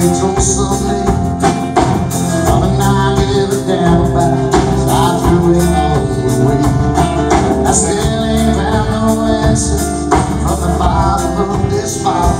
years I down about I threw it all away. I still ain't found no from the bottom of this bottle.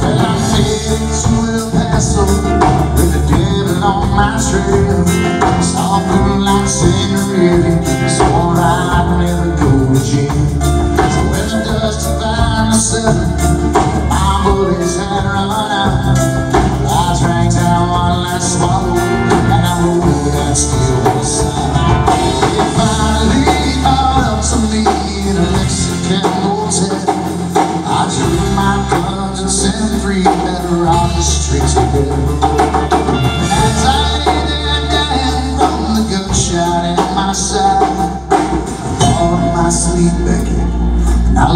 Well, I said to El Paso With the devil on my trail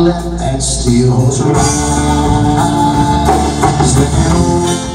and steel. Stand